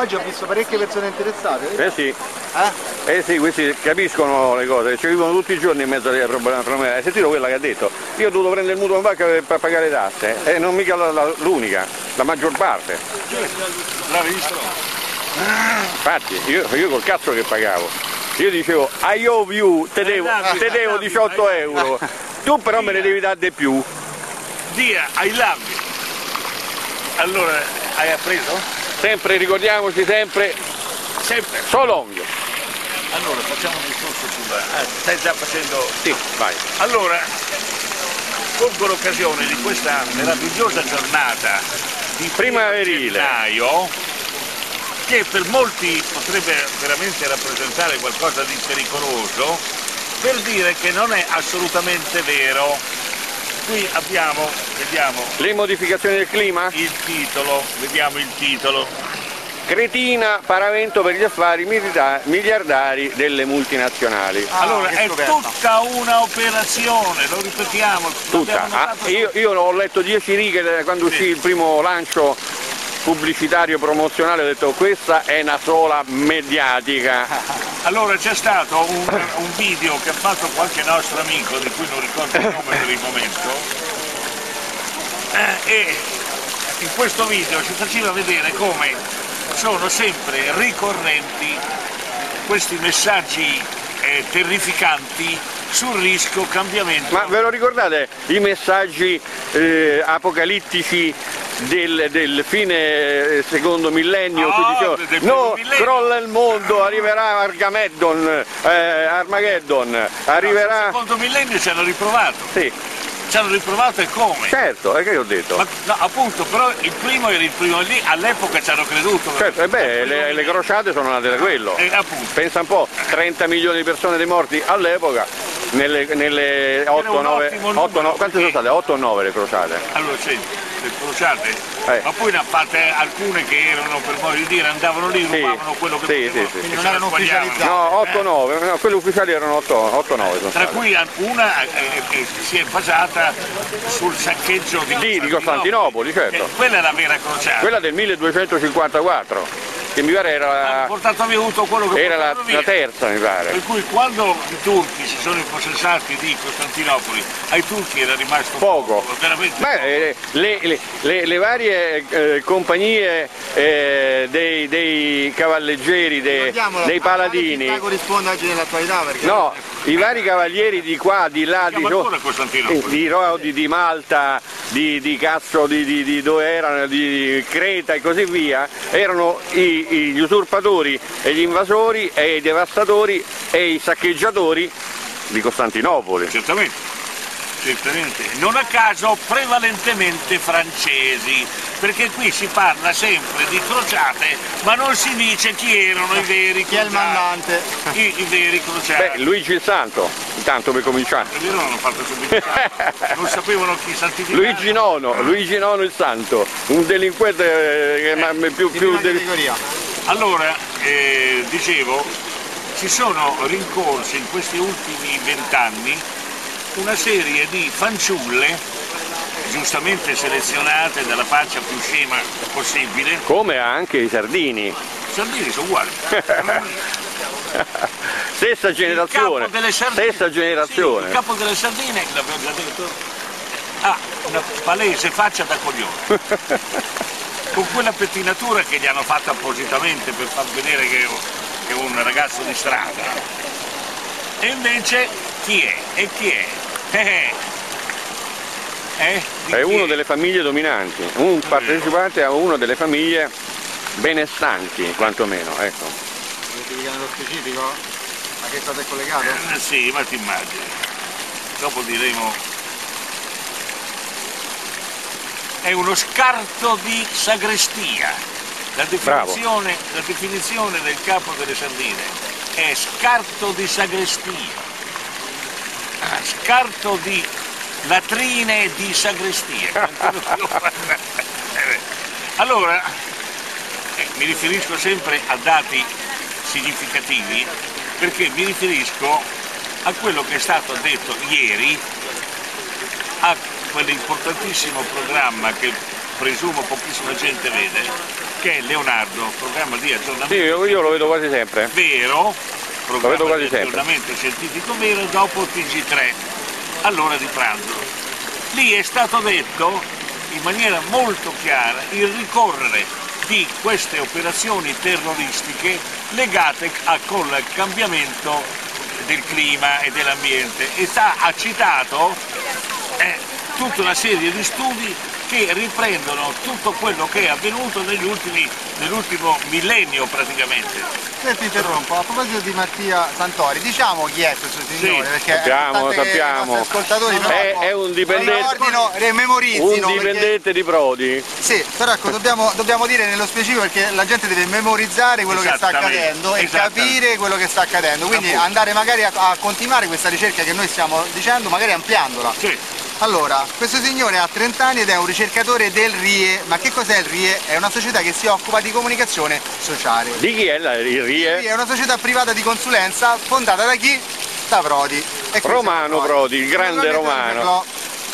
Oggi ho visto parecchie persone interessate. Eh sì, Eh? eh sì, questi capiscono le cose, ci vivono tutti i giorni in mezzo alle problemi. Hai sentito quella che ha detto? Io ho dovuto prendere il mutuo in banca per, per pagare le tasse, e non mica la- la- l'unica, la maggior parte. L'ha visto? Infatti, io, io col cazzo che pagavo. Io dicevo, I owe you, te devo, te devo 18 euro. Tu però me ne devi dare di più. Dia, I love you. Allora, hai appreso? Sempre, ricordiamoci sempre, Sempre. so long. Allora, facciamo un discorso sulla... ah, stai già facendo... Sì, vai. Allora, colgo l'occasione di questa meravigliosa giornata di Primaverile. gennaio che per molti potrebbe veramente rappresentare qualcosa di pericoloso per dire che non è assolutamente vero. Qui abbiamo, vediamo Le modificazioni del clima? il titolo, vediamo il titolo. Cretina, paravento per gli affari miliardari delle multinazionali. Ah, allora, è scoperta. tutta una operazione, lo ripetiamo. Tutta. Ah, io, io ho letto 10 righe quando uscì il primo lancio pubblicitario promozionale, ho detto questa è una sola mediatica. Allora c'è stato un, un video che ha fatto qualche nostro amico, di cui non ricordo il nome per il momento, eh, e in questo video ci faceva vedere come sono sempre ricorrenti questi messaggi eh, terrificanti sul rischio cambiamento. Ma ve lo ricordate i messaggi eh, apocalittici del, del fine eh, secondo millennio? Ah, cui primo no, millennio." crolla il mondo, arriverà Armageddon, eh, Armageddon, arriverà... Secondo millennio ci hanno riprovato, Sì, ci hanno riprovato e come? certo, è che io ho detto. Ma, no, appunto, però il primo era il primo lì, all'epoca ci hanno creduto. Certo, e beh, le, le crociate sono nate da quello. Eh. Pensa un po', 30 milioni di persone dei morti all'epoca, nelle, nelle 8, un 9, ottimo 8, numero, quante sono state? 8 o 9 le crociate? Allora, senti, le crociate, Eh. ma poi ne ha fatte alcune che erano, per modo di dire, andavano lì, Sì, rubavano quello che sì, potevano, sì, sì. Non erano ufficializzate. No, 8 9, no, quelle ufficiali erano 8 8 9 sono Tra state. cui una eh, che si è basata sul saccheggio di Sì, di Costantinopoli, certo. Eh, quella è la vera crociata. Quella del 1254, che mi pare era, portato via tutto quello che era la, la terza, mi pare. Per cui quando i turchi si sono impossessati di Costantinopoli, ai turchi era rimasto Poco. veramente Beh, eh, le, le- le- le varie eh, compagnie eh, dei, dei cavalleggeri, dei quale paladini, città corrisponde oggi nell'attualità perché no, i vari cavalieri di qua, di là, di, ancora Costantinopoli. di Rodi, di Malta, di, di cazzo, di, di- di dove erano, di Creta e così via, erano i- gli usurpatori e gli invasori e i devastatori e i saccheggiatori di Costantinopoli. Certamente, certamente. Non a caso prevalentemente francesi, perché qui si parla sempre di crociate, ma non si dice chi erano i veri chi è il crociati. mandante? I, i veri crociati. Beh, Luigi il Santo, intanto per cominciare. È vero, l'hanno fatto subito. non sapevano chi santificare. Luigi Nono, Luigi Nono il Santo, un delinquente eh, che ma- più, Di più del- categoria. Allora, eh, dicevo, ci sono rincorsi in questi ultimi vent'anni una serie di fanciulle, giustamente selezionate dalla faccia più scema possibile, come anche i sardini. i sardini sono uguali. Stessa generazione, Il capo delle sardine, stessa Sì, generazione. il capo delle sardine, l'abbiamo già detto, ha una palese faccia da coglione. Con quella pettinatura che gli hanno fatto appositamente per far vedere che è un ragazzo di strada. E invece chi è? E chi è? Eh, eh, È uno delle famiglie dominanti, un partecipante a una delle famiglie benestanti, quantomeno, ecco. Volete dire nello specifico? A che cosa è collegato? Eh, sì, ma ti immagini. Dopo diremo... È uno scarto di sagrestia. La definizione, la definizione del capo delle sardine è scarto di sagrestia. Scarto di latrine di sagrestia. allora, eh, mi riferisco sempre a dati significativi perché mi riferisco a quello che è stato detto ieri a quell'importantissimo programma che presumo pochissima gente vede che è Leonardo, programma di Sì, aggiornamento io, io lo vedo quasi sempre. vero, programma quasi di aggiornamento scientifico vero dopo TG3, all'ora di pranzo. Lì è stato detto in maniera molto chiara il ricorrere di queste operazioni terroristiche legate a- col cambiamento del clima e dell'ambiente e ha citato eh, tutta una serie di studi che riprendono tutto quello che è avvenuto negli ultimi- nell'ultimo millennio praticamente. Se ti interrompo, a proposito di Mattia Santori, diciamo chi è questo signore, Sì, perché sappiamo, è che sappiamo. i nostri ascoltatori È- però è un dipendente- Un perché- dipendente di Prodi. Sì, però ecco, dobbiamo, dobbiamo dire nello specifico perché la gente deve memorizzare quello che sta accadendo e capire quello che sta accadendo, quindi Appunto. andare magari a, a continuare questa ricerca che noi stiamo dicendo, magari ampliandola. Sì, Allora, questo signore ha 30 anni ed è un ricercatore del RIE, ma che cos'è il RIE? È una società che si occupa di comunicazione sociale. Di chi è la, il Il RIE? RIE è una società privata di consulenza fondata da chi? Da Prodi. Romano Prodi, il grande Romano.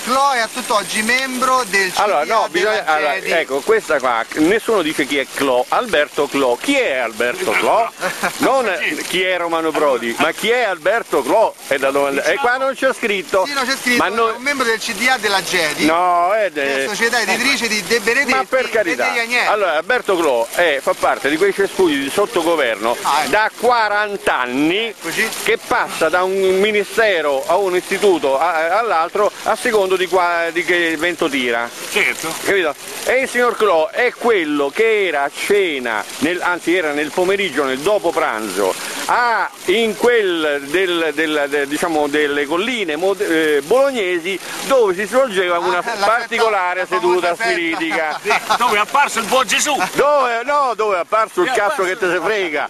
Clo. È a tutt'oggi membro del CDA Allora, no, bisogna, allora, ecco, questa qua, nessuno dice chi è Clo, Alberto Clo. Chi è Alberto Clo? Non chi è Romano Prodi, ma chi è Alberto Clo? È da dove- E qua non c'è scritto. Sì, no, c'è scritto, Ma noi- è un membro del CDA della GEDI, No, è de- società editrice di De Benedetti Ma per carità, allora Alberto Clo è- fa parte di quei cespugli di sottogoverno Ah, ecco. da 40 anni Così? che passa da un ministero a un istituto all'altro a secondo di, qua- di che vento tira. certo. Capito? E il signor Clo è quello che era a cena, nel- anzi era nel pomeriggio, nel dopo pranzo, a, in quel del- del- de- diciamo, delle colline mod- eh, bolognesi dove si svolgeva una Ah, la particolare famosa seduta spiritica. Sì, dove è apparso il buon Gesù. Dove, no, dove è apparso il cazzo che te se frega?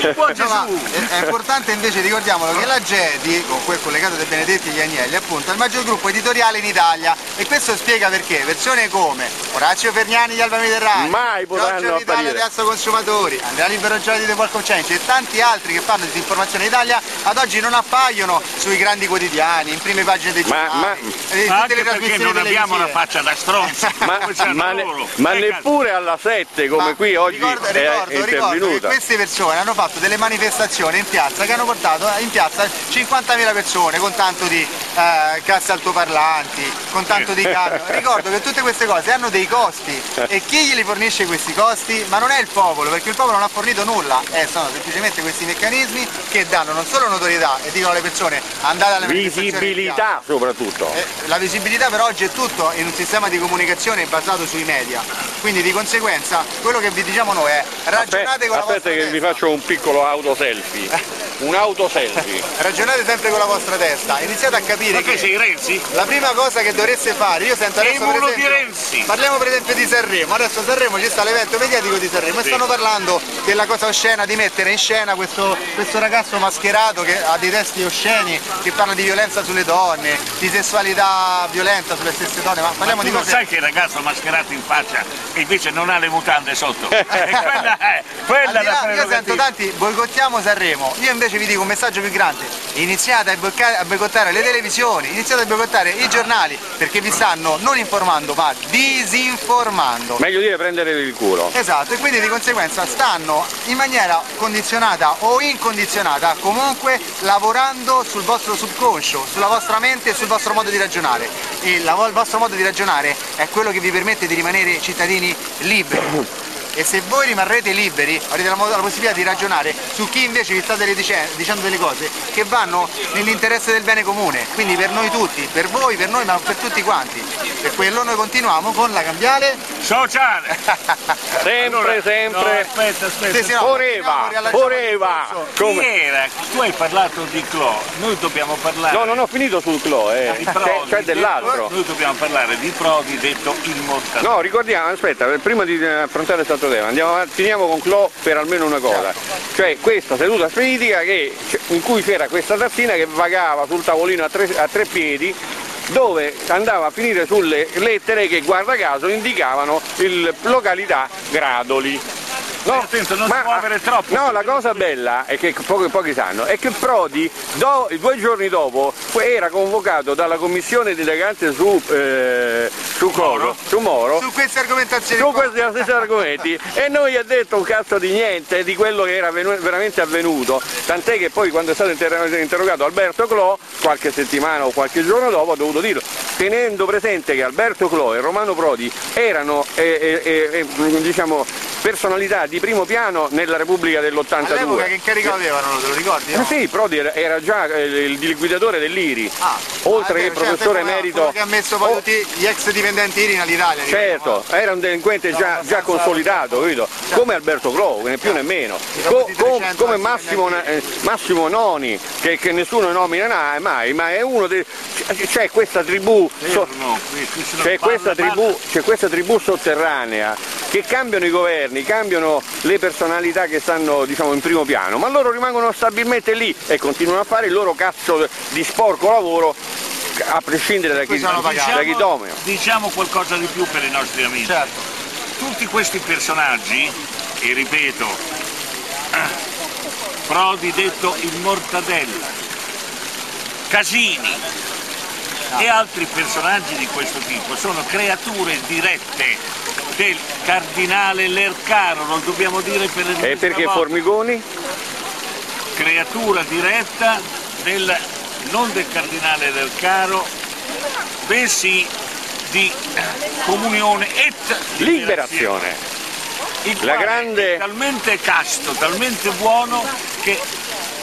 Il buon No, Gesù. è, è importante invece ricordiamolo che la GEDI, con quel collegato dei Benedetti e gli Agnelli, appunto, il maggior gruppo editoriale in Italia. E questo spiega perché. Persone come? Orazio Ferniani di Alba Mediterranea, Mai potranno Giorgio Vitale apparire. di Azzo Consumatori, Andrea Libero Giorgi di of Change. E tanti altri che fanno di disinformazione. In Italia ad oggi non appaiono sui grandi quotidiani, in prime pagine dei Ma- giornali, ma- Ma tutte anche le perché trasmissioni non abbiamo una faccia da stronzi. Ma, ma ne- ma Eh, neppure alla 7 come Ma qui oggi ricordo, è ricordo, ricordo che intervenuta. queste persone hanno fatto delle manifestazioni in piazza che hanno portato in piazza 50.000 persone con tanto di eh, casse altoparlanti, con tanto di camion. Ricordo che tutte queste cose hanno dei costi e chi glieli fornisce questi costi? Ma non è il popolo, perché il popolo non ha fornito nulla, eh, sono semplicemente questi meccanismi che danno non solo notorietà e dicono alle persone andate piazza, Visibilità soprattutto. eh, La visibilità per oggi è tutto in un sistema di comunicazione basato sui media, quindi di conseguenza quello che vi diciamo noi è ragionate Aspetta, con la aspetta vostra che vi testa. faccio un piccolo auto selfie. Un auto selfie. Ragionate sempre con la vostra testa, iniziate a capire Ma che che sei Renzi? la prima cosa che dovreste fare, io sento adesso per Emulo di esempio, Renzi. parliamo per esempio di Sanremo, adesso Sanremo ci sta l'evento mediatico di Sanremo e Sì. stanno parlando della cosa oscena di mettere in scena questo, questo ragazzo mascherato che ha dei testi osceni, che parla di violenza sulle donne, di sessualità violenta sulle stesse donne, ma parliamo Tu di non cose sai che il ragazzo mascherato in faccia e invece non ha le mutande sotto. E quella è, quella è la io sento tanti boicottiamo Sanremo, io invece vi dico un messaggio più grande, iniziate a boicottare le televisioni, iniziate a boicottare i giornali perché vi stanno non informando ma disinformando. Meglio dire prendere il culo. Esatto, e quindi di conseguenza stanno in maniera condizionata o incondizionata comunque lavorando sul vostro subconscio, sulla vostra mente e sul vostro modo di ragionare. E il vostro modo di ragionare è quello che vi permette di rimanere cittadini liberi. E se voi rimarrete liberi avrete la, la possibilità di ragionare su chi invece vi sta delle dicendo delle cose che vanno nell'interesse del bene comune, quindi per noi tutti, per voi, per noi, ma per tutti quanti. Per quello noi continuiamo con la cambiale Sociale. Sempre, Allora, no, sempre. aspetta, aspetta. Sì, sì, no, Poreva, poreva. Come? era? Tu hai parlato di Clo, noi dobbiamo parlare No, non ho finito sul Clo, eh. Prodi. c'è dell'altro. Noi dobbiamo parlare di Prodi detto il mortale. No, ricordiamo, aspetta, prima di eh, affrontare il salto tema, andiamo finiamo con Clo per almeno una cosa. Cioè questa seduta spiritica che- in cui c'era questa tazzina che vagava sul tavolino a tre, a tre piedi dove andava a finire sulle lettere che guarda caso indicavano il località Gradoli. Stai attento, non ma- muovere troppo. No, la cosa bella è che pochi, pochi sanno è che Prodi do- due giorni dopo era convocato dalla commissione dilagante su, eh, su, Coro, su Moro. Su queste argomentazioni su questi stessi argomenti. E noi ha detto un cazzo di niente di quello che era veramente avvenuto. Tant'è che poi quando è stato inter- interrogato Alberto Clò qualche settimana o qualche giorno dopo ha dovuto dirlo. Tenendo presente che Alberto Clò e Romano Prodi erano eh, eh, eh, eh, diciamo, personalità di primo piano nella Repubblica All'epoca che dell'82 incarico avevano, te lo ricordi? eh No? sì, Prodi era, già eh, il liquidatore dell'IRI, Ah, oltre ah, che certo, professore quello- emerito. quello che ha messo poi Oh, tutti gli ex dipendenti IRI all'Italia. Certo, era un delinquente già, già consolidato, capito? Come Alberto Clo, né più né meno. Co- com- 300 come Massimo, eh, Massimo Noni, che, che nessuno nomina na- mai, ma è uno dei. c'è questa tribù. so- No, no c'è questa, tribù, c'è questa tribù sotterranea che cambiano i governi, cambiano le personalità che stanno diciamo, in primo piano, ma loro rimangono stabilmente lì e continuano a fare il loro cazzo di sporco lavoro a prescindere da chi, pagati. da chi domina. diciamo qualcosa di più per i nostri amici. Certo. Tutti questi personaggi, e ripeto, Prodi detto il Mortadella, Casini e altri personaggi di questo tipo sono creature dirette del cardinale Lercaro, lo dobbiamo dire per le E perché Formigoni? creatura diretta del, non del cardinale Lercaro, bensì di comunione et Liberazione. il La grande- è talmente casto, talmente buono che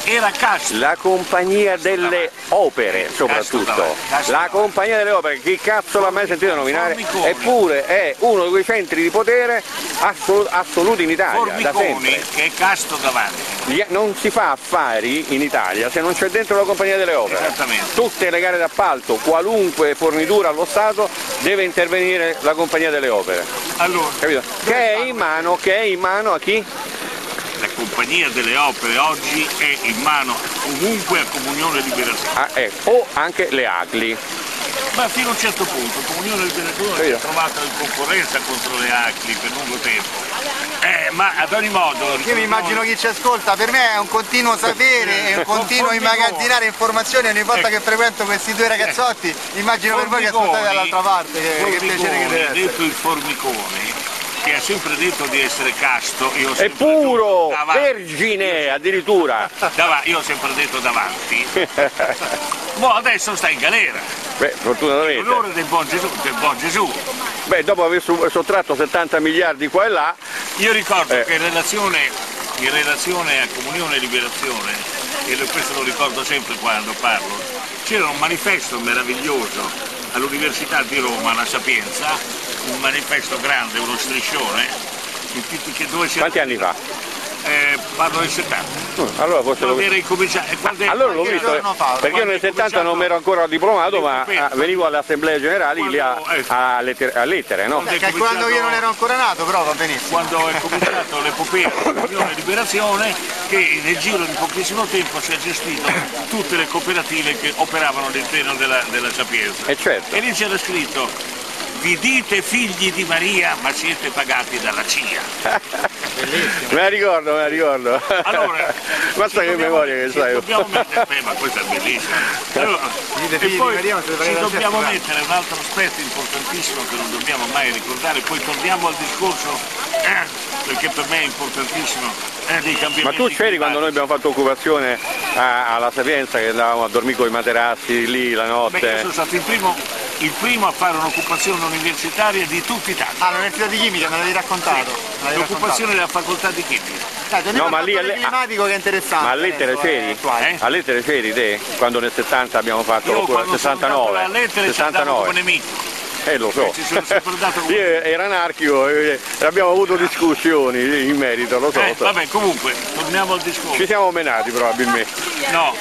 era casto. La compagnia delle opere soprattutto. La compagnia delle opere, chi cazzo l'ha mai sentito nominare? Eppure è uno di quei centri di potere assolu- assoluti in Italia, da Formiconi sempre. che è casto davanti. Non si fa affari in Italia se non c'è dentro la compagnia delle opere. Esattamente. Tutte le gare d'appalto, qualunque fornitura allo Stato, deve intervenire la compagnia delle opere. Allora? Che è in mano, che è in mano a chi? La compagnia delle opere oggi è in mano comunque a Comunione Liberazione. Ah, eh, o anche le ACLI. Ma fino a un certo punto Comunione Liberazione si Sì. è trovata in concorrenza contro le ACLI per lungo tempo. Eh, ma ad ogni modo... Io mi immagino chi ci ascolta, per me è un continuo sapere, è un continuo immagazzinare informazioni ogni volta che frequento questi due ragazzotti, immagino per voi che ascoltate dall'altra parte, che, che piacere che Formicone, deve essere. detto il Formicone, che ha sempre detto di essere casto, io È puro, vergine addirittura. Io ho sempre detto davanti. Boh, adesso sta in galera. Beh, fortunatamente. L'onore del buon Gesù, del buon Gesù. Beh, dopo aver sottratto 70 miliardi qua e là, Io ricordo Eh. che in relazione, in relazione a Comunione e Liberazione, e questo lo ricordo sempre quando parlo, c'era un manifesto meraviglioso all'Università di Roma, alla Sapienza, un manifesto grande, uno striscione, in tutti- che dove si quanti anni fa? Eh, parlo del 70. Mm, Allora forse Quando lo... era incominciato. quando era- Allora l'ho quando visto, giorno fa, perché io nel 70 non mi ero ancora diplomato, ma ah, venivo alle assemblee generali lì a, a lettere, a lettere, no? Quando Calcolando che io non cominciato- ero ancora nato, però va benissimo. quando è cominciato l'epopea dell'Unione Liberazione che nel giro di pochissimo tempo si è gestito tutte le cooperative che operavano all'interno della, della Sapienza. E certo. E lì c'era scritto vi dite figli di Maria ma siete pagati dalla CIA. Me la ricordo, me la ricordo. Allora, Basta che dobbiamo- memoria che sai. Dobbiamo mettere, beh, ma questo è bellissimo. Allora, e poi Maria, ci dobbiamo mettere un altro aspetto importantissimo che non dobbiamo mai ricordare, poi torniamo al discorso, eh, perché per me è importantissimo, eh, dei cambiamenti. Ma tu c'eri quando noi abbiamo fatto occupazione alla Sapienza che andavamo a dormire con i materassi lì la Beh, io notte? sono stato il primo, il primo a fare un'occupazione universitaria di tutta Italia. Ah, l'università di chimica me l'avevi raccontato. l'avevi L'occupazione della facoltà di chimica. Dai, No, ma lì alle- climatico che è interessante. Ma a lettere adesso, c'eri? eh. Eh? A lettere c'eri te? Quando nel 70 abbiamo fatto sono andato 69. alle lettere ci andavo come 69. nemico. Eh lo so. Come- Io ero anarchico e abbiamo avuto discussioni in merito, lo so. Eh, so. vabbè, comunque, torniamo al discorso. Ci siamo menati probabilmente No,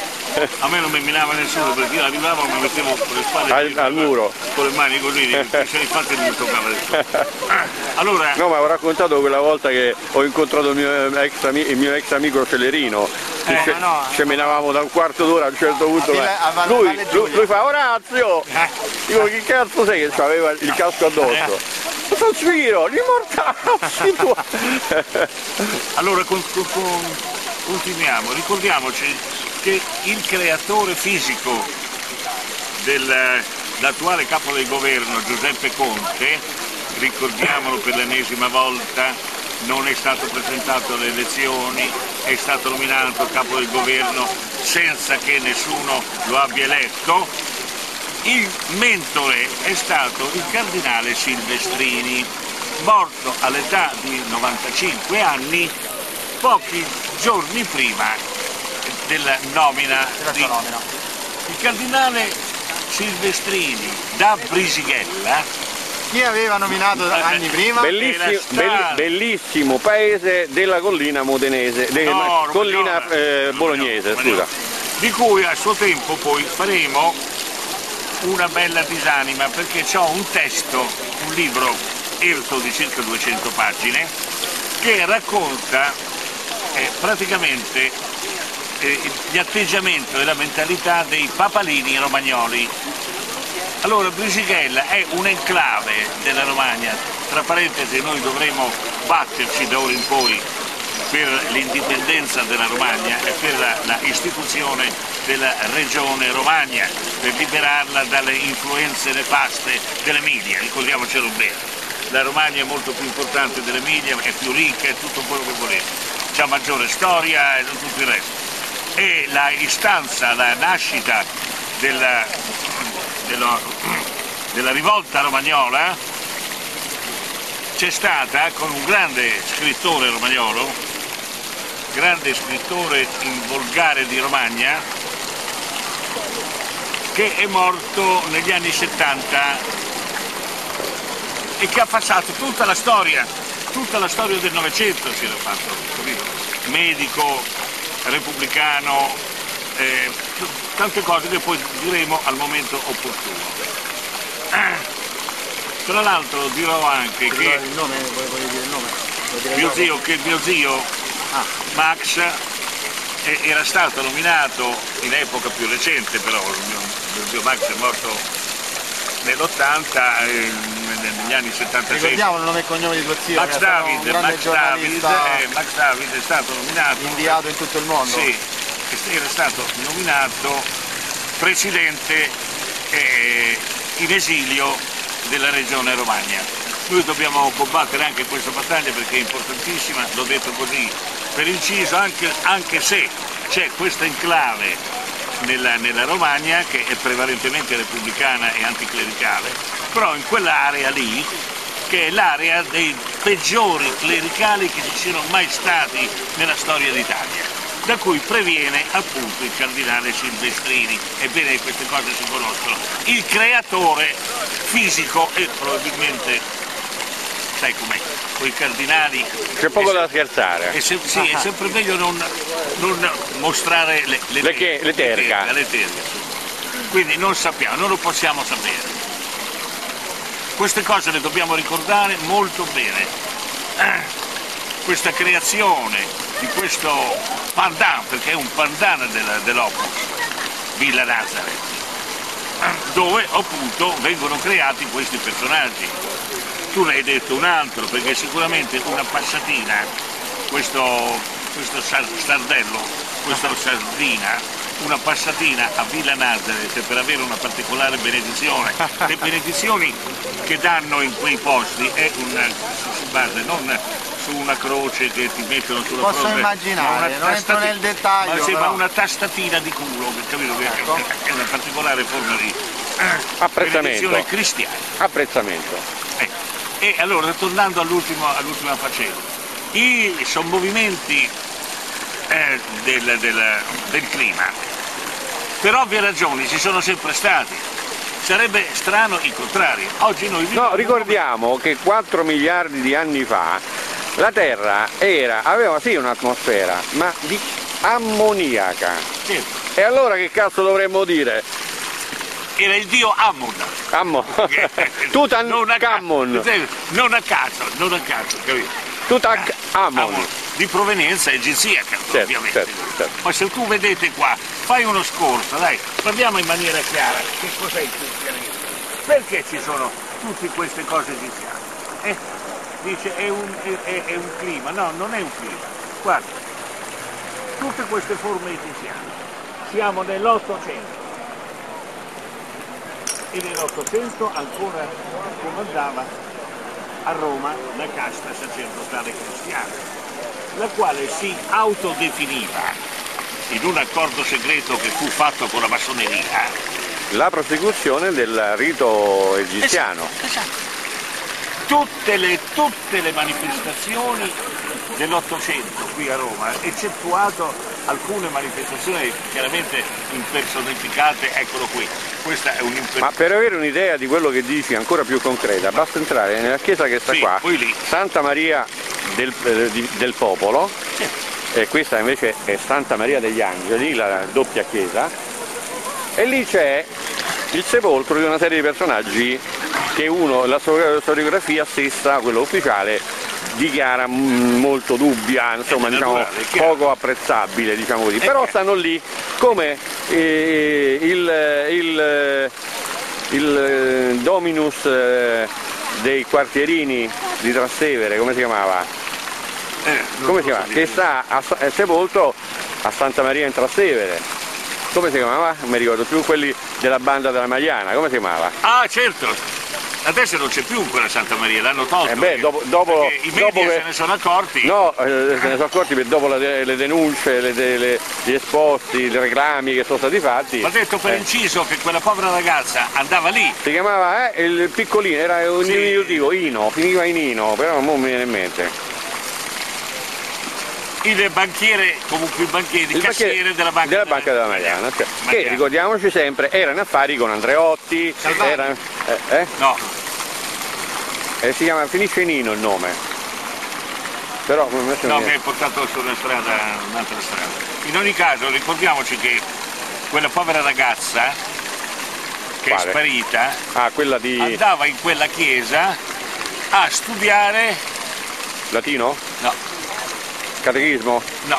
a me non mi minava nessuno perché io arrivavo e mi mettevo con le spalle al, al muro. con le mani così, infatti mi toccava nessuno. Allora, No, ma ho raccontato quella volta che ho incontrato il mio ex, ami- il mio ex amico Celerino. Eh, no. ci menavamo da un quarto d'ora a un certo punto. A Villa- ma lui, lui, lui fa Orazio! eh, Dico che cazzo sei che aveva il casco addosso? sospiro, l'immortalsi tua. Allora con- con- con- continuiamo, ricordiamoci che il creatore fisico dell'attuale capo del governo Giuseppe Conte, ricordiamolo per l'ennesima volta, non è stato presentato alle elezioni, è stato nominato capo del governo senza che nessuno lo abbia eletto. Il mentore è stato il cardinale Silvestrini, morto all'età di 95 anni pochi giorni prima della nomina della di nomina. il cardinale Silvestrini da Brisighella Chi aveva nominato anni prima? Bellissimo, stato- bellissimo paese della collina modenese, della No, collina eh, bolognese, Romagnola. scusa. Di cui a suo tempo poi faremo una bella disanima perché ho un testo, un libro erto di circa 200 pagine che racconta eh, praticamente eh, gli atteggiamenti e la mentalità dei papalini romagnoli. Allora Brisighella è un enclave della Romagna, tra parentesi noi dovremo batterci da ora in poi per l'indipendenza della Romagna e per la, la istituzione della regione Romagna, per liberarla dalle influenze nefaste dell'Emilia, ricordiamocelo bene. La Romagna è molto più importante dell'Emilia, è più ricca, è tutto quello che volete, c'ha maggiore storia e tutto il resto. E la istanza, la nascita della, della- della rivolta romagnola c'è stata con un grande scrittore romagnolo, grande scrittore in volgare di Romagna, che è morto negli anni 70 e che ha passato tutta la storia, tutta la storia del Novecento si era fatto, capito? medico, repubblicano, eh, tante cose che poi diremo al momento opportuno. Eh, Tra l'altro dirò anche che Il nome, dire il nome. Dire mio zio, che mio zio Ah. Max eh, era stato nominato in epoca più recente però, il mio, mio zio Max è morto nell'80, eh, negli anni 76. Ricordiamo il nome e cognome di tuo zio, Max David, Max David, eh, Max David è stato nominato inviato in tutto il mondo. sì, era stato nominato presidente eh, in esilio della regione Romagna. Noi dobbiamo combattere anche questa battaglia perché è importantissima, l'ho detto così per inciso, anche, anche se c'è questa enclave nella, nella Romagna che è prevalentemente repubblicana e anticlericale, però in quell'area lì che è l'area dei peggiori clericali che ci siano mai stati nella storia d'Italia, da cui previene appunto il cardinale Silvestrini. Ebbene queste cose si conoscono. Il creatore fisico e probabilmente, sai com'è, con i cardinali C'è poco da se- scherzare. è, sem- sì, è sempre meglio non, non mostrare le, Le che- le terga. le terga, sì. Quindi non sappiamo, non lo possiamo sapere. Queste cose le dobbiamo ricordare molto bene. Questa creazione di questo pandan, perché è un pandan della- dell'Opus, Villa Nazareth, dove appunto vengono creati questi personaggi. Tu ne hai detto un altro, perché sicuramente una passatina, questo, questo sar- sardello, questa sardina, una passatina a Villa Nazareth per avere una particolare benedizione. Le benedizioni che danno in quei posti è una, si basa non su una croce che ti mettono sulla Posso fronte, immaginare, ma una non entro nel dettaglio, Ma, sì, ma però. una tastatina di culo, che capito che Ecco. è una particolare forma di Apprezzamento. benedizione cristiana. Apprezzamento. Ecco. E allora, tornando all'ultima faccenda, i sommovimenti eh, del, del- del clima, per ovvie ragioni, ci sono sempre stati. Sarebbe strano il contrario. Oggi noi. No, ricordiamo che 4 miliardi di anni fa la Terra era, aveva sì un'atmosfera, ma di ammoniaca. Sì, E allora che cazzo dovremmo dire? Era il dio Ammon. Ammon. Non a caso. Tutankhamon. Non a caso, non a caso, capito? Tutankhamon. Ammon, di provenienza egiziaca, Certo, ovviamente. certo, certo. Ma se tu vedete qua, fai uno scorso, dai, parliamo in maniera chiara, che cos'è il cristianesimo? Perché ci sono tutte queste cose egiziane? Eh, dice è un, è, è un clima, no, non è un clima. Guarda, tutte queste forme egiziane, siamo nell'Ottocento e nell'Ottocento ancora comandava a Roma la casta sacerdotale cristiana, la quale si autodefiniva in un accordo segreto che fu fatto con la massoneria. La prosecuzione del rito egiziano. Esatto, esatto. Tutte, le, tutte le manifestazioni dell'Ottocento qui a Roma, eccettuato alcune manifestazioni chiaramente impersonificate, eccolo qui. Questa è un Ma per avere un'idea di quello che dici ancora più concreta, basta entrare nella chiesa che sta Sì, qua. Santa Maria del, eh, del Popolo, Sì. e questa invece è Santa Maria degli Angeli, la doppia chiesa, e lì c'è il sepolcro di una serie di personaggi che uno, la stor- storiografia stessa, quella ufficiale, dichiara mm, molto dubbia, insomma diciamo, poco apprezzabile, diciamo così. Però stanno lì come eh, il, il- il, eh, dominus eh, dei quartierini di Trastevere, come si chiamava? Eh, Come si chiama? Che sta a- è sepolto a Santa Maria in Trastevere. Come si chiamava? Non mi ricordo più, quelli della banda della Magliana, come si chiamava? Ah, certo. Adesso non c'è più quella Santa Maria, l'hanno tolto. Eh beh, perché- dopo- dopo- perché I media dopo che- se ne sono accorti. No, eh, se ne sono accorti per dopo la- le denunce, le- le- gli esposti, i reclami che sono stati fatti. Va detto per eh, inciso che quella povera ragazza andava lì. si chiamava eh, il piccolino, era un Sì. diminutivo, Ino, finiva in Ino, però non mi viene in mente. Il banchiere, comunque il banchiere, il cassiere banchiere della banca della, banca della Magliana, cioè, che ricordiamoci sempre era in affari con Andreotti, Salvani. era, eh, eh? No, Eh, si chiama, finisce in Ino il nome. Però no, mi- hai portato su una strada, un'altra strada. In ogni caso ricordiamoci che quella povera ragazza che Quale? è sparita Ah, quella di andava in quella chiesa a studiare. latino? No, Catechismo? no,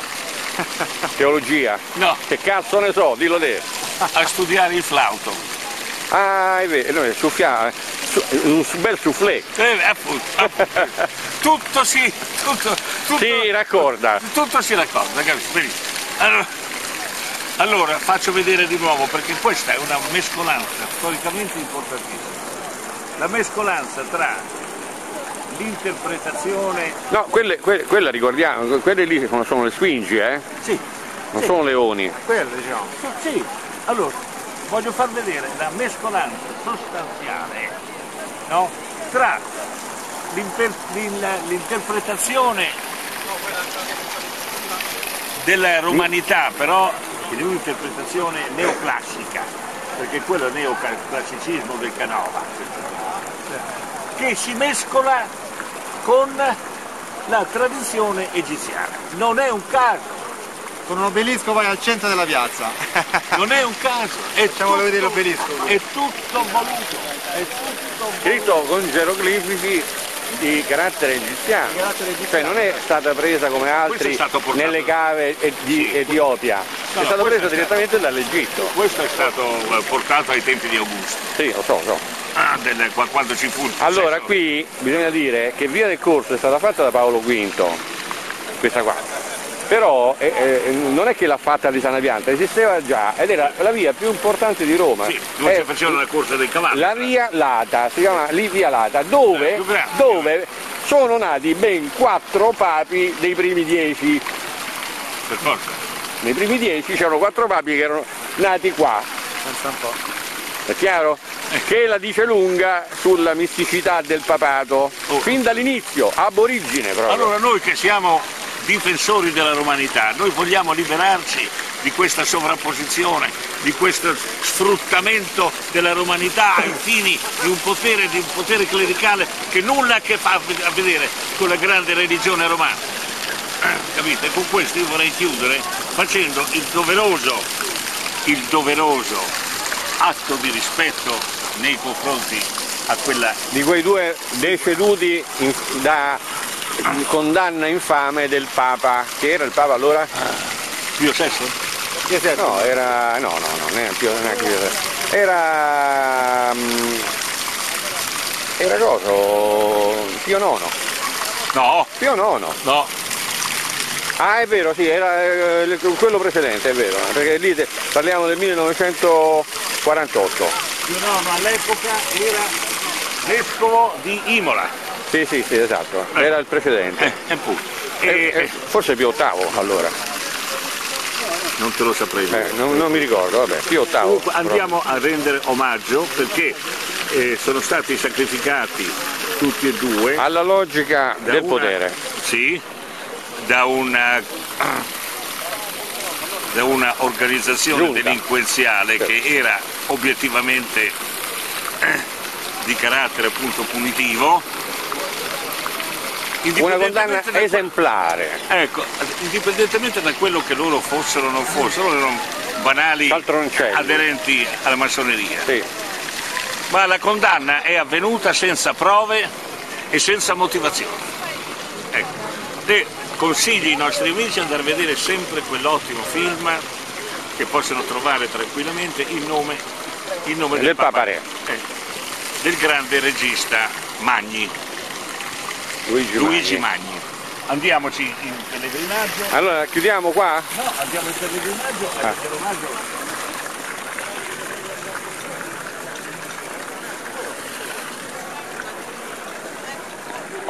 Teologia? no, Che cazzo ne so, dillo te. a studiare il flauto. Ah, è vero, noi soffiamo, su- un bel soufflé. Eh, appunto, appunto. tutto si. Tutto, tutto, Si raccorda. tutto si raccorda, capisci? Benissimo. Allora, allora, faccio vedere di nuovo perché questa è una mescolanza storicamente importantissima. La mescolanza tra l'interpretazione. No, quelle, que- quella ricordiamo, quelle lì sono, sono le sfingi, eh? Sì, Non sì, sono leoni. Quello diciamo. sì. Allora, voglio far vedere la mescolanza sostanziale no? tra l'inter- l'in- l'interpretazione della romanità, però in un'interpretazione neoclassica, perché quello è il neoclassicismo del Canova, che si mescola con la tradizione egiziana. Non è un caso, Con un obelisco vai al centro della piazza. non è un caso, è Facciamolo tutto- vedere l'obelisco. È tutto voluto, è tutto voluto. Scritto con geroglifici di carattere egiziano. carattere Cioè non è stata presa come altri nelle cave di Sì, Etiopia. No, è stata questo presa è direttamente dall'Egitto. Questo è stato eh, portato ai tempi di Augusto, Sì, lo so, lo so. ah, del- qua- quando ci fu il Allora processo. qui bisogna dire che Via del Corso è stata fatta da Paolo V, questa qua. Però eh, eh, non è che l'ha fatta di sana pianta, esisteva già ed era la via più importante di Roma. Sì, dove È si facevano la corsa del cavallo. la via Lata, si chiama lì via Lata, dove, Eh, grande. dove sono nati ben quattro papi dei primi dieci. Per forza. Nei primi dieci c'erano quattro papi che erano nati qua. Pensa un po'. È chiaro? Che la dice lunga sulla misticità del papato, Oh. fin dall'inizio, ab origine proprio. Allora noi che siamo difensori della romanità, noi vogliamo liberarci di questa sovrapposizione, di questo sfruttamento della romanità ai fini di un potere, di un potere clericale che nulla ha a che fa a vedere con la grande religione romana. Eh, Capite? Con questo io vorrei chiudere facendo il doveroso, il doveroso atto di rispetto nei confronti a quella Di quei due deceduti in- da condanna infame del Papa, che era il Papa allora? Pio Sesto? No, era. no, no, no, neanche Pio- neanche Pio VI. Era. mm, Era coso. Pio IX. No, Pio IX. no, Ah, è vero, sì, era eh, quello precedente, è vero, perché lì te- parliamo del 1948. mio nonno all'epoca era vescovo di Imola. Sì, sì, sì, esatto, era il precedente. Eh. Eh, E, eh, forse Pio VIII allora, non te lo saprei. Eh, non, non mi ricordo, vabbè, Pio VIII. Comunque andiamo a rendere omaggio perché eh, sono stati sacrificati tutti e due Alla logica del una- potere. Sì, da una, da una organizzazione Giunta. delinquenziale Certo. che era obiettivamente eh, di carattere appunto punitivo. Una condanna da- esemplare. Ecco, indipendentemente da quello che loro fossero o non fossero, erano banali aderenti alla massoneria. Sì. Ma la condanna è avvenuta senza prove e senza motivazioni. Ecco. E consigli ai nostri amici di andare a vedere sempre quell'ottimo film che possono trovare tranquillamente il nome, il nome del, Del Papa eh, del grande regista Magni, Luigi, Luigi Magni. Magni. Andiamoci in pellegrinaggio. Allora, chiudiamo qua? No, andiamo in pellegrinaggio Ah.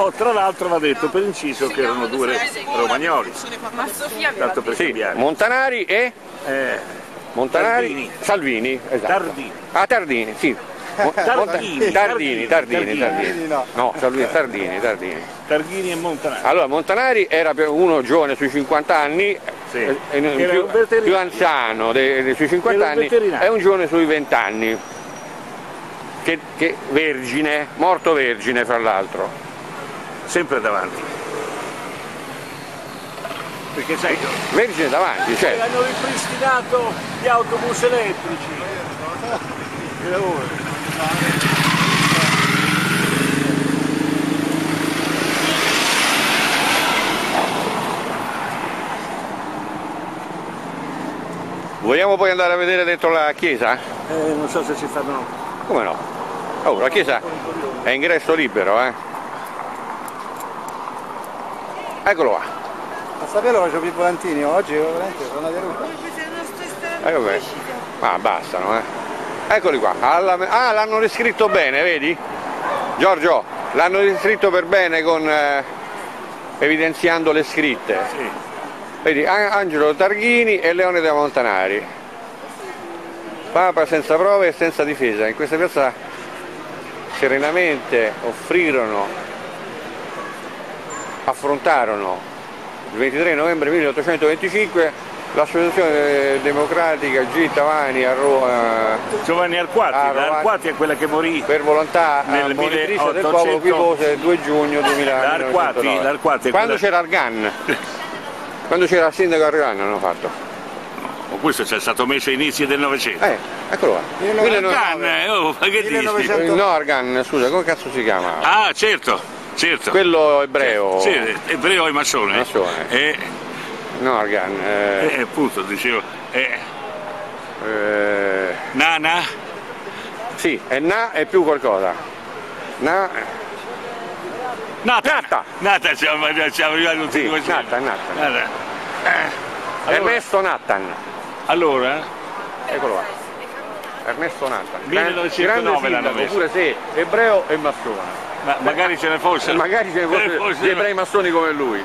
Oh, tra l'altro va detto per inciso che erano due romagnoli, Ma Sofia aveva tanto per Sì. Montanari e Eh, Montanari, Tardini. Salvini, esatto. Tardini. Ah, Tardini, sì. Tardini, Tardini, Tardini, Tardini, Tardini. Tardini. no. No, Salvini, Tardini, Tardini. Targhini e Montanari. Allora, Montanari era per uno giovane sui 50 anni, Sì. eh, più, più anziano dei, dei sui 50 Era un anni, è un giovane sui 20 anni, che, che vergine, morto vergine fra l'altro. Sempre davanti. Perché sai, Vergine davanti, certo. hanno ripristinato gli autobus elettrici. Vogliamo poi andare a vedere dentro la chiesa? Eh, non so se ci fanno... Come no? Oh, la chiesa è ingresso libero, eh? Eccolo qua. A saperlo faccio più volantini, oggi veramente sono andati a ruba. Ecco qui. Ah, bastano, eh. Eccoli qua. Alla- Ah, l'hanno riscritto bene, vedi? Giorgio, l'hanno riscritto per bene con eh, evidenziando le scritte. Sì. Vedi, Angelo Targhini e Leone da Montanari. Papa senza prove e senza difesa. In questa piazza serenamente offrirono, affrontarono il 23 novembre 1825 l'associazione democratica G. Tavani a Roma Giovanni Arquati, Rovani. Arquati è quella che morì. per volontà Nel ammonitrice del 1800 popolo qui pose il 2 giugno 2000 L'Arquati, 1909. l'Arquati è Quando quella- c'era Argan, quando c'era il sindaco Argan hanno fatto. Oh, questo c'è stato messo a inizi del Novecento. Eh, eccolo qua. 1909. Argan, eh, oh, ma che dici? 1900. No, Argan, scusa, come cazzo si chiama? Ah, certo, certo. Quello ebreo. Sì, ebreo e massone. Massone. E, No, Argan. eh, e appunto, dicevo, eh, eh, Nana, sì, è Na e più qualcosa. Na, Nata, Nata. Nata, siamo, siamo arrivati tutti sì, come Nathan, Nathan. Nata. Eh, allora, Ernesto Nathan. allora, Eccolo qua. Ernesto Nathan. 1909 grande l'hanno sindaco, messo. pure se ebreo e massone. ma magari ce ne fosse. Magari ce ne fossero gli ebrei massoni come lui.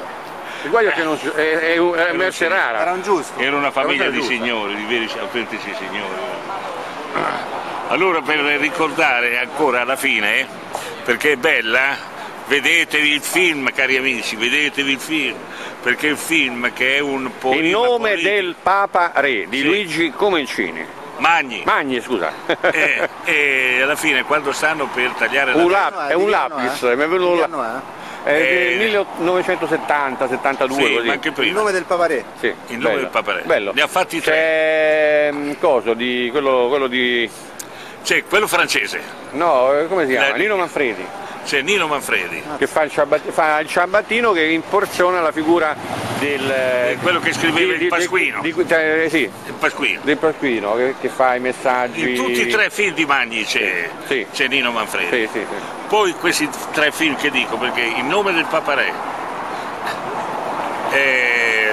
Il guaio è che non è, è, un- è merce Era rara. un giusto. Era una famiglia di signori, di veri autentici signori. Allora per ricordare ancora alla fine, perché è bella, vedetevi il film cari amici, vedetevi il film, perché è il film che è un poema In nome politico. del Papa Re di Sì. Luigi Comencini. Magni. Magni, scusa. E, e alla fine quando stanno per tagliare la un testa- lap- è un lapis, mi è venuto un Che la- anno è? è Eh, del 1970, 72 sì, così. anche Il prima. nome del paparè. Sì, Il nome bello, del Papa Re. Bello. Ne ha fatti tre. C'è mm, coso di quello, quello di C'è quello francese, no, eh, come si chiama? La- Nino Manfredi. C'è Nino Manfredi. che fa il, ciabat- fa il ciabattino che imporziona la figura di del... Eh, quello che scriveva il Pasquino. Di, di, eh, sì, Il Pasquino. del Pasquino che, che fa i messaggi... In tutti e tre film di Magni c'è, Sì. c'è Nino Manfredi. Sì. Poi questi tre film che dico, perché Il nome del Paparè, eh,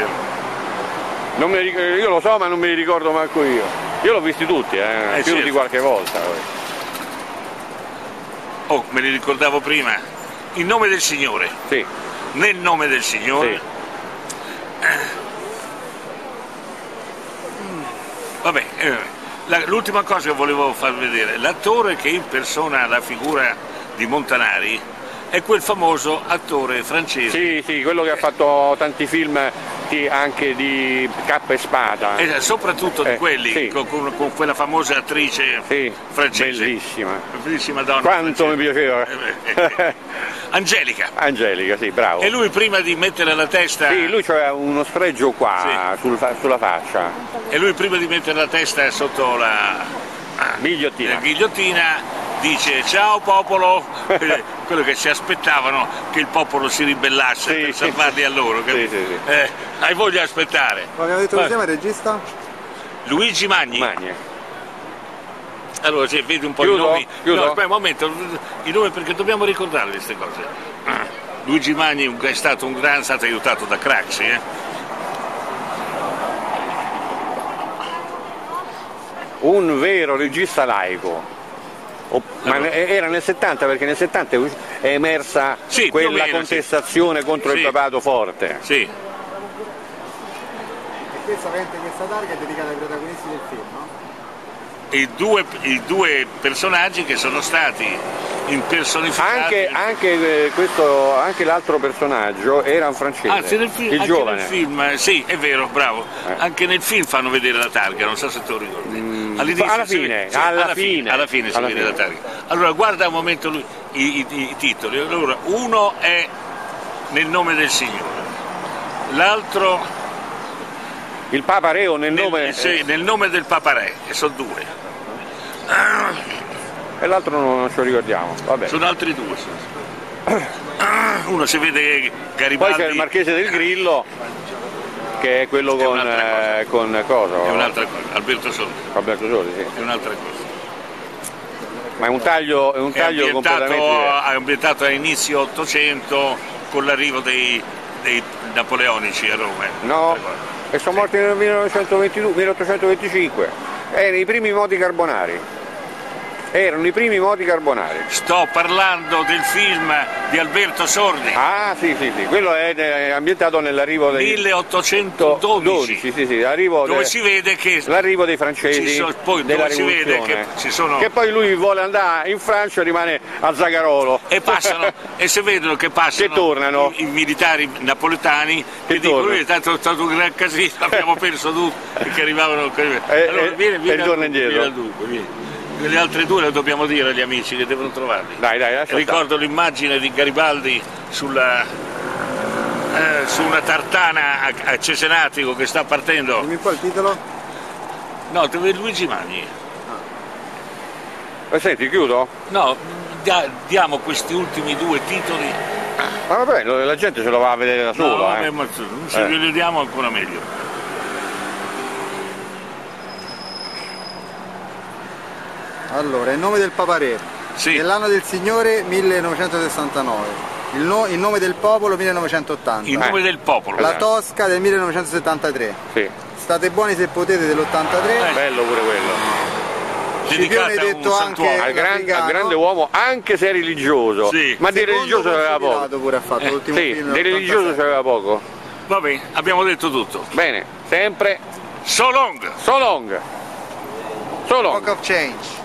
Non me li ric- io lo so ma non me li ricordo manco io. Io l'ho visti tutti, eh, Eh, più certo. di qualche volta. Oh, me li ricordavo prima, Il nome del Signore, Sì, nel nome del Signore. sì. Vabbè, eh, l'ultima cosa che volevo far vedere, l'attore che impersona la figura di Montanari è quel famoso attore francese. Sì, sì, quello che ha fatto tanti film di- anche di Cappa e Spada. E soprattutto di Eh, quelli, sì. con, con- quella famosa attrice Sì, francese. bellissima. Bellissima donna. Quanto mi francese. piaceva. Angelica. Angelica, sì, bravo. E lui prima di mettere la testa, Sì, lui aveva uno sfregio qua sul fa- sulla faccia, e lui prima di mettere la testa sotto la, la ghigliottina. ghigliottina dice ciao popolo, Eh, quello che si aspettavano che il popolo si ribellasse Sì. per salvarli a loro. Sì, sì, sì. Eh, hai voglia di aspettare. Come abbiamo detto Ma- che si chiama il regista? Luigi Magni. Magni. Allora, sì, vedi un po' Chiudo? i nomi. Chiudo? No, aspetta un momento, i nomi perché dobbiamo ricordare queste cose. Luigi Magni è stato un gran, è stato aiutato da Craxi, eh? Un vero regista laico. O- ma ne- era nel 70 perché nel 70 è emersa Sì, quella meno, contestazione contro Sì. il papato forte. Sì, E questa, questa targa è dedicata ai protagonisti del film, no? i due, i due personaggi che sono stati impersonificati. Anche, anche, eh, questo- anche l'altro personaggio era un francese, Anzi, nel film, il anche giovane. nel film, eh, sì, è vero, bravo. Eh. Anche nel film fanno vedere la targa, non so se tu lo ricordi. All'inizio alla fine, sì, alla fine, alla fine si alla vede fine. la targa. Allora, guarda un momento lui- i, i- i titoli. Allora, uno è nel nome del Signore, l'altro Il Papa Reo nel nel, nome sì, nel nome del Papa Re, e sono due. e l'altro non, ce lo ricordiamo. Vabbè. Sono altri due. Uno si vede Poi Garibaldi. c'è il Marchese del Grillo che è quello È con, un'altra eh, con coso, È un'altra cosa, Alberto Sordi, Roberto Soli, sì. è un'altra cosa. Ma è un taglio, è un È taglio ambientato, completamente è ambientato a inizio 800 con l'arrivo dei, dei napoleonici a Roma. No, e sono morti nel 1922, 1825. Erano i primi moti carbonari. Erano i primi moti carbonari. Sto parlando del film di Alberto Sordi, Ah, sì, sì, sì, quello è eh, ambientato nell'arrivo dei 1812, sì, sì, sì, l'arrivo dove de- si vede che l'arrivo dei francesi sono- poi della dove si vede che ci sono- Che poi lui vuole andare in Francia e rimane a Zagarolo. e passano e si vedono che passano Che tornano. I, i militari napoletani che, Che dicono. "Lui è stato, stato un gran casino abbiamo perso tutto perché arrivavano E- allora e- vieni, vieni e torna indietro. vieni al dunque, vieni. Le altre due le dobbiamo dire agli amici che devono trovarli Dai, dai, ricordo l'immagine di Garibaldi sulla eh, su una tartana a, a Cesenatico che sta partendo Dimmi un po' il titolo? no dove Luigi Magni stare. Eh, Senti, chiudo? no dia- diamo questi ultimi due titoli Ma vabbè, lo- la gente se lo va a vedere da no, sola. vabbè, eh. ma se Eh. ve li diamo ancora meglio Allora, il nome del Paparè. Sì. Nell'anno del Signore 1969. Il, no- il nome del popolo 1980. in nome del popolo La Tosca del 1973. Sì, State buoni se potete dell'83. Eh, bello pure quello. Scipione detto anche- Al, gran- al grande uomo, anche se è religioso. Sì. Ma di religioso aveva poco. pure ha fatto l'ultimo Sì, film. di religioso dell'87. aveva poco. va bene abbiamo detto tutto Bene, sempre so long so long. So long. Rock of Change.